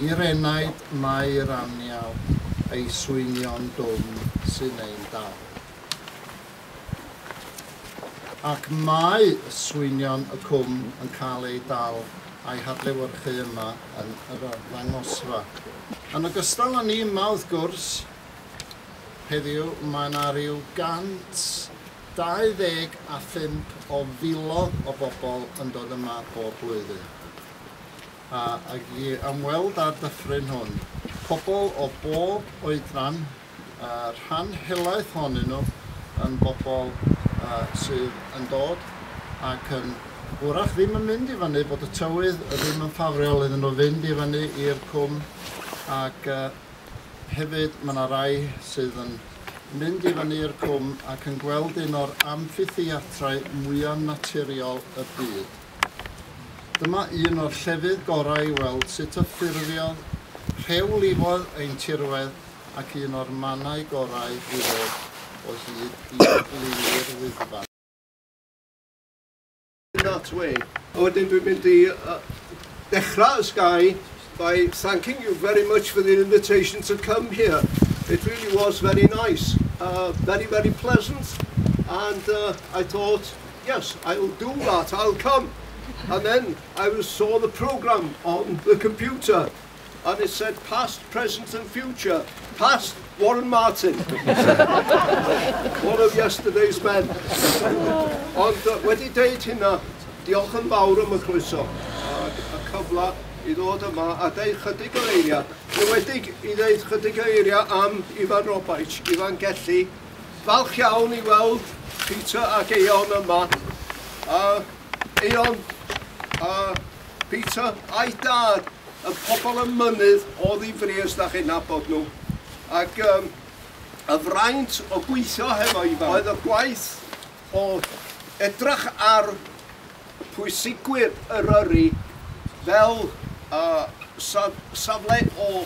I'r enaid mae'r aniaw ei swynion dwm sy'n ein dal. Ac mae swynion y cwm yn cael ei dal a'i hadlewyrchu yma yn yr ddangosfa. Yn ogystal â ni yma wrth gwrs, heddiw mae yna rhyw gant 25 o filodd o bobl yn dod yma bob blwyddyn a, a i ymweld â'r dyffryn hwn. Pobl o bob oedran, a, rhan helaeth honyn nhw yn bobl uh, sydd yn dod ac yn Wrach ddim yn mynd i fyny bod y tywydd ddim yn ffafriol iddyn nhw fynd i fyny i'r cwm ac uh, hefyd mae yna rai sydd yn mynd i fyny i'r cwm ac yn gweld un o'r amphithiatrau mwyaf naturiol y byd. Dyma un o'r llefydd gorau i weld sut y ffurfio rhewlifoedd ein tirwedd ac un o'r mannau gorau i ddod o hyd i blini'r wyddfa. That way. A wedyn dwi'n mynd i uh, dechrau y sky by thanking you very much for the invitation to come here. It really was very nice, uh, very, very pleasant. And uh, I thought, yes, I will do that, I'll come. And then I was, saw the program on the computer and it said past, present and future. Past, Warren Martin. One of yesterday's men. Ond uh, wedi deud hynna, diolch yn fawr am y croeso. A cyfla i ddod yma a deud chydig o eiriau. Newedig i ddeud chydig o eiriau am Ifan Robaich, Ifan Gelli. Falch iawn i weld Peter ac Eon yma. A Eon, a Peter a'i dad, y pobl y mynydd o ddifres da chi'n nabod nhw. Ac um, y fraint o gweithio hefo i. Oedd y gwaith o edrych ar pwysigwyr yr yri fel uh, saf safle o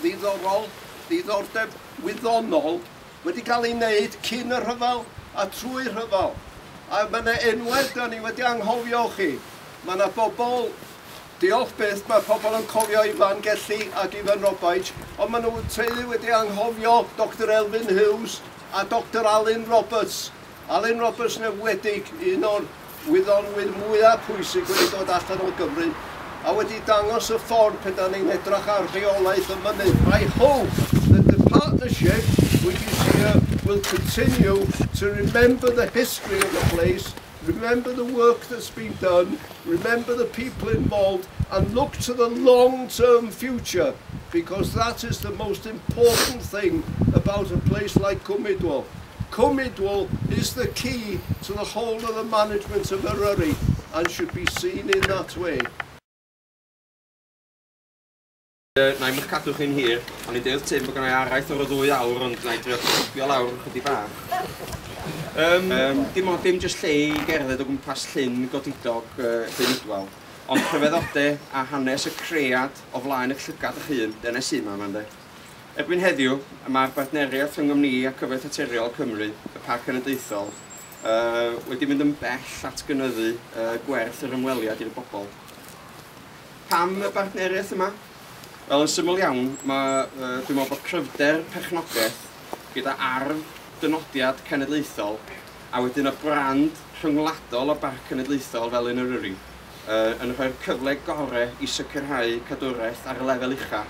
ddiddorol, ddiddordeb wyddonol wedi cael ei wneud cyn y rhyfel a trwy'r rhyfel. A mae yna enwedd da ni wedi anghofio chi. Mae yna bobl, diolch beth, mae pobl yn cofio Ifan Gelli ac Ifan Robaich, ond mae nhw teulu wedi anghofio Dr Elvin Hughes a Dr Alun Roberts. Alun Roberts yn ewedig un o'r wyddonwyr mwyaf pwysig wedi dod allan o Gymru a wedi dangos y ffordd pe da ni'n edrych ar rheolaeth y mynydd. I hope that the partnership which is here will continue to remember the history of the place Remember the work that's been done, remember the people involved, and look to the long term future because that is the most important thing about a place like Cwmidwal. Cwmidwal is the key to the whole of the management of Eryri and should be seen in that way. Uh, na i'n cadw chi'n hir, ond i'n deall Tim bod gennau araith o'r ddwy awr, ond na i drio drio'n lawr chydig bach. Um, um, dim ond dim jyst lle i gerdded o gwmpas llyn godidog uh, Benidwal, ond cyfeddodau a hanes y cread o flaen y llygad eich hun, dyna sy'n yma yma'n de. Erbyn heddiw, mae'r bartneriaeth rhwng ni a Cyfoeth Ateriol Cymru, y Parc Cenedlaethol, uh, wedi mynd yn bell at gynnyddu uh, gwerth yr ymweliad i'r bobl. Pam y bartneriaeth yma? Wel, yn syml iawn, mae, uh, dwi'n meddwl bod cryfder perchnogaeth gyda arf dynodiad cenedlaethol a wedyn y brand rhyngwladol o barc cenedlaethol fel yn yr yri uh, yn rhoi'r cyfle gorau i sicrhau cadwraeth ar y lefel ucha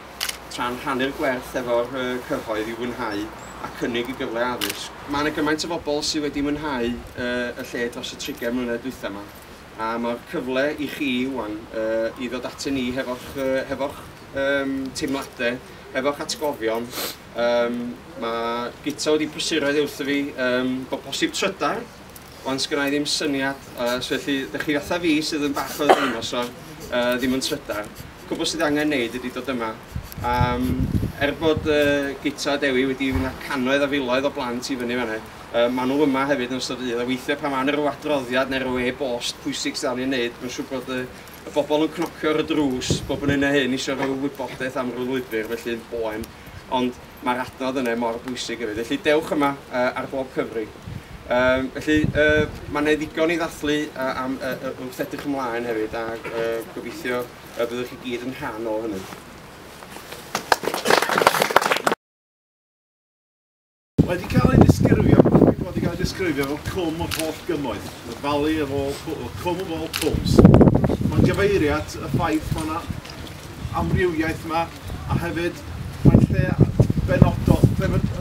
tra'n rhannu'r gwerth efo'r uh, cyhoedd i wynhau a cynnig i gyfle addysg. Mae yna gymaint o bobl sydd wedi mwynhau uh, y lle dros y 30 mlynedd dwytha yma. A mae'r cyfle i chi wan uh, i ddod atyn ni hefo'ch uh, hefo um, teimladau efo'ch atgofion, um, mae gyto wedi prysuroedd wrth fi um, bod posib trydar, ond sgynna i ddim syniad, uh, so felly ddech chi fatha fi sydd yn bach o ddinos o uh, ddim yn trydar. Cwbl sydd angen neud ydy dod yma. Um, er bod uh, gyta Dewi wedi fynd â canoedd a filoedd o blant i fyny fan Um, maen nhw yma hefyd yn ystod dydd, a weithiau pan maen nhw'r adroddiad neu'r e-bost pwysig sydd angen ei wneud, mae'n siŵr bod y, y bobl yn cnocio ar y drws, bob yn un a hyn eisiau rhoi wybodaeth am rhyw lwybr, felly'n boen, ond mae'r adnodd yna mor bwysig hefyd. Felly dewch yma uh, ar bob cyfri. Um, felly, uh, mae yna ddigon i ddathlu uh, am uh, wrth edrych ymlaen hefyd, a uh, gobeithio uh, byddwch chi gyd yn rhan o hynny. Wedi cael ei disgrifio fel cwm o'r holl gymoedd, y falu efo cwm o all cwms. Mae'n gyfeiriad y ffaith mae yna amrywiaeth yma a hefyd mae'n lle benodol,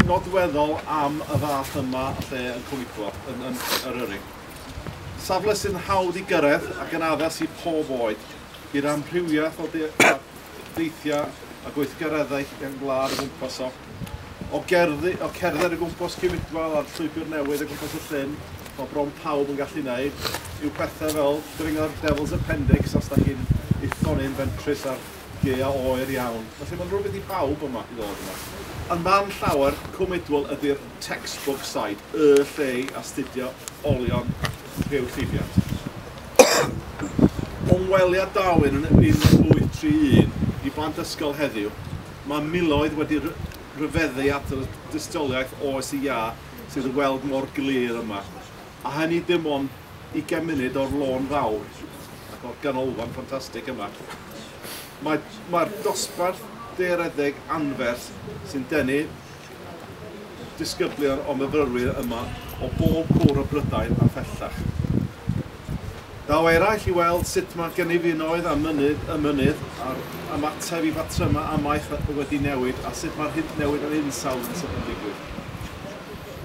nodweddol am y fath yma y lle yn Cwmiclo, yn, yn yn Eryri. Safle sy'n hawdd i gyrraedd ac yn addas i pob oed i'r amrywiaeth o deithiau a gweithgareddau gan gwlad y gwmpas o o, gerddi, o cerdded y gwmpas cymudfal a'r llwybr newydd y gwmpas y llyn, o bron pawb yn gallu gwneud, yw pethau fel dringo'r Devil's Appendix os da chi'n eithon i'n fentrus ar gea oer iawn. Felly mae'n rhywbeth i bawb yma i ddod yma. Yn man llawer, Cwmidwyl ydy'r textbook side, y lle i astudio olion rhyw llifiant. Ongweliad Darwin yn 1831 i blant ysgol heddiw, mae miloedd wedi rhyfeddu at y dystiolaeth oes i ia sydd yn gweld mor glir yma. A hynny dim ond 20 munud o'r lôn fawr ac o'r ganolfan ffantastig yma. Mae'r mae, mae dosbarth deireddeg anferth sy'n denu disgyblion o myfyrwyr yma o bob cwr o Brydain a phellach. Daw eraill i weld sut mae gen i fi a mynydd, y mynydd a'r ymateb i batryma amaeth wedi newid a sut mae'r hyd newid yn unsawl yn sydd yn digwydd.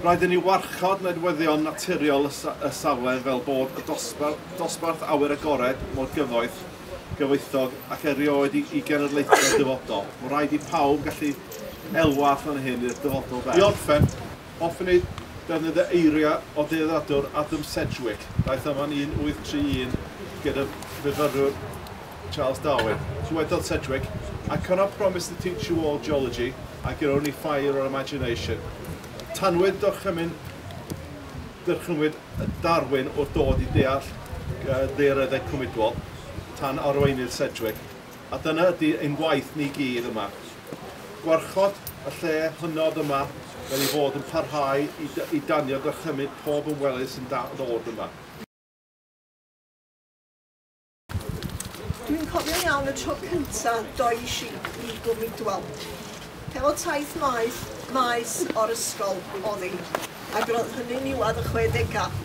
Rhaid i ni warchod nedweddion naturiol y safle fel bod y dosbarth, dosbarth awyr agored mor gyfoeth, gyfoethog ac erioed i, i genedlaethau dyfodol. Mae rhaid i pawb gallu elwath yn hyn i'r dyfodol fel. I orffen, hoffwn i defnyddio eiriau o ddeddadwr Adam Sedgwick. Daeth yma'n 1831 gyda fyfyrwyr Charles Darwin. Llywedodd Sedgwick, I cannot promise to teach you all geology, I can only fire your imagination. Tanwyd dorchymyn, dyrchynwyd Darwin o dod i deall uh, dderyddau cymudwol tan arweinydd Sedgwick. A dyna ydy ein waith ni gyd yma. Gwarchod y lle hynod yma fel i fod yn parhau i, i danio a pob yn welys yn ddod yma. Dwi'n cofio iawn y tro cyntaf does i, i gwmidwal. Hefo taith maes, maes o'r ysgol oedd hi, ac roedd hynny'n iwad y 60au.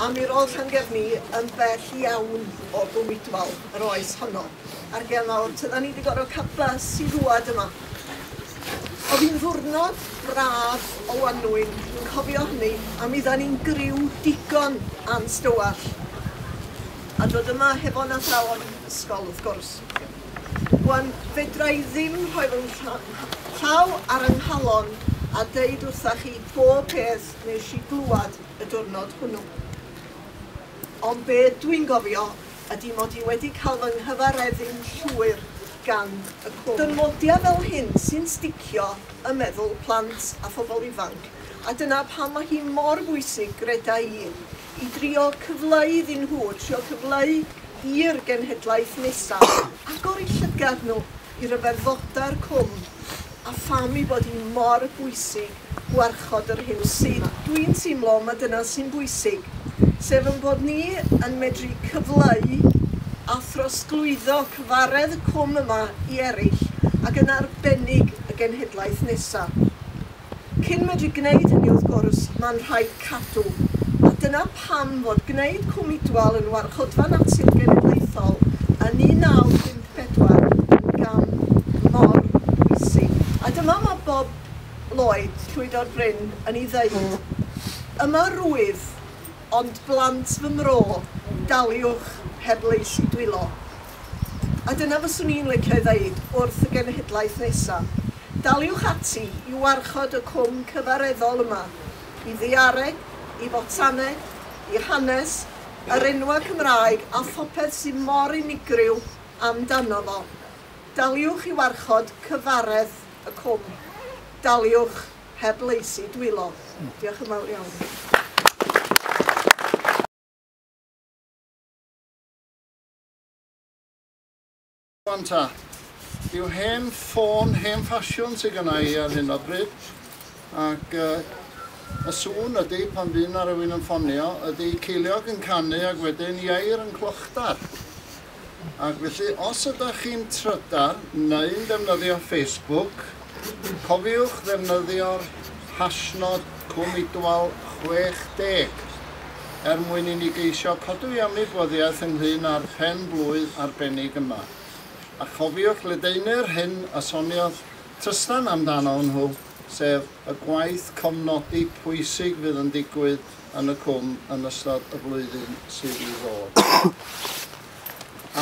A mi roedd Llangefni yn bell iawn o gwmidwal yr oes honno. Ar gen nawr, tydda ni wedi gorfod cael bus i rwad yma Oedd hi'n ddwrnod braf o Wanwyn, yn cofio hynny, a mi dda ni'n griw digon a'n stywall. A dod yma hefo na athrawon ysgol, wrth gwrs. Gwan, fedra i ddim rhoi fy llaw ar yng nghalon a deud wrthach chi bob peth nes i glwad y diwrnod hwnnw. Ond be dwi'n gofio ydy mod i wedi cael fy nghyfareddu'n llwyr gan y cwm. Dynodiau fel hyn sy'n sticio y meddwl plant a phobl ifanc. A dyna pam mae hi mor bwysig greda un i drio cyfleu iddyn nhw, trio cyfleu i'r genhedlaeth nesaf agor eu llygad nhw i'r yfeddoda'r cwm a pham i bod hi mor bwysig gwarchod yr hyn sydd. Dwi'n teimlo mae dyna sy'n bwysig, sef yn bod ni yn medru cyfleu a throsglwyddo cyfaredd y cwm yma i eraill ac yn arbennig y genhedlaeth nesaf. Cyn medru gwneud hynny wrth gwrs, mae'n rhaid cadw. A dyna pam fod gwneud cwm idwal yn warchodfa natur genedlaethol yn 1954 yn gam mor bwysig. A dyma mae Bob Lloyd, Llwydor Bryn, yn ei ddeud. Yma rwydd, ond blant fy mro, daliwch heb leis i dwylo. A dyna fyswn i'n licio ddeud wrth y genhedlaeth nesaf. Daliwch ati i warchod y cwm cyfareddol yma, i ddiareg, i botaneg, i hanes, yr enwa Cymraeg a phopeth sy'n mor unigryw amdano fo. Daliwch i warchod cyfaredd y cwm. Daliwch heb leisi dwylo. Diolch yn fawr iawn. Wan ta, yw hen ffôn, hen ffasiwn sydd gyda i ar hyn o bryd. Ac uh, y sŵn ydy pan fi'n ar rywun yn ffonio, ydy ceiliog yn canu ac wedyn ieir yn clochdar. Ac felly, os ydych chi'n trydar neu'n defnyddio Facebook, cofiwch ddefnyddio'r hasnod cwmidwal 60 er mwyn i ni geisio codwy am ei gwyddiaeth â'r pen blwydd arbennig yma a chofiwch ledeunau'r hyn a soniodd tystan amdano nhw, sef y gwaith cofnodi pwysig fydd yn digwydd yn y cwm yn ystod y flwyddyn sydd i ddod.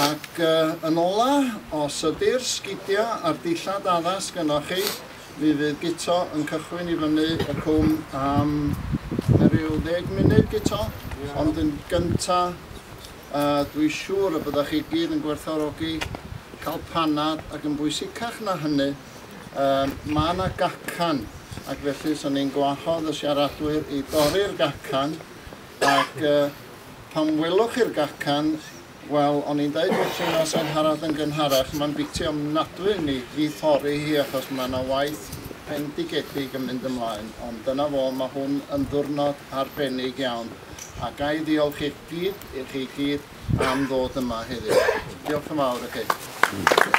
Ac uh, yn ola, os ydy'r sgidio a'r dillad addas gynnwch chi, mi fydd gyto yn cychwyn i fyny y cwm am rhyw 10 munud gyto, yeah. ond yn gyntaf uh, dwi'n siŵr y byddwch chi gyd yn gwerthorogi cael panad ac yn bwysicach na hynny, um, mae yna gacan ac felly sy'n ni'n gwahodd y siaradwyr i dorri'r gacan ac uh, pan welwch chi'r gacan, wel, o'n i'n dweud wrth chi'n os yn harad yn gynharach, mae'n biti ofnadwy ni i thorri hi achos mae yna waith pendigedig yn mynd ymlaen, ond dyna fo, mae hwn yn ddwrnod arbennig iawn. A gai ddiolch i'ch gyd, i'ch chi gyd am ddod yma heddiw. Diolch yn fawr i chi. Thank you.